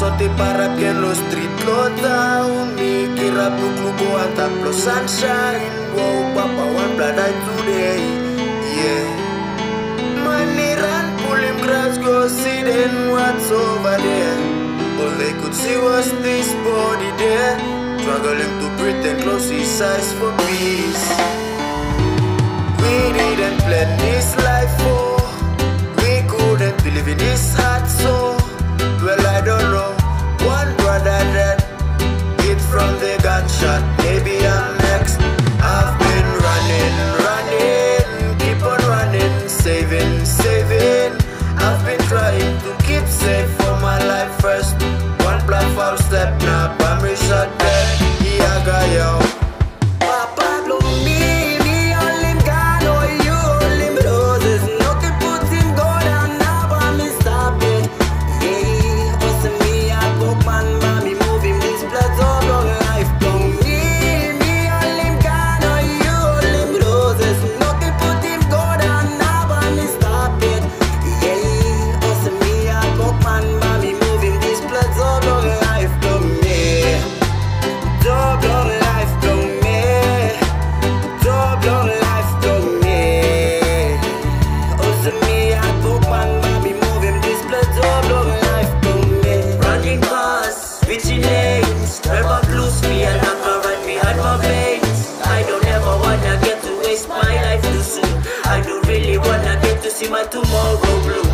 sorte para que en los street down Me kira buku go and tap lo sunshine. Wow, papa one blood I today Yeah Money run, pull him grass, go see then what's over there All they could see was this body there Struggling to breathe and close his eyes for peace. We didn't plan this life for. We couldn't believe in this first. One blood, false step, now, nah, bum, shot, dead. life. I don't really wanna get to see my tomorrow blue.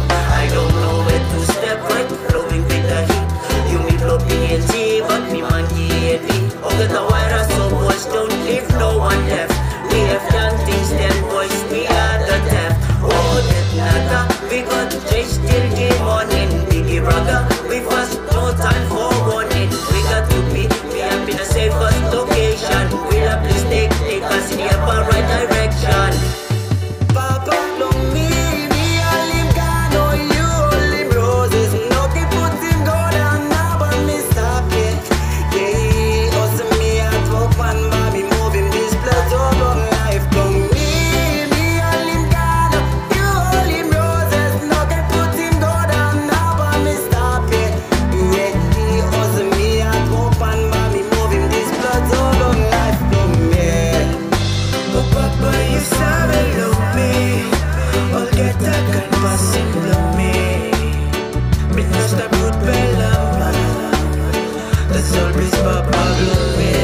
never problem with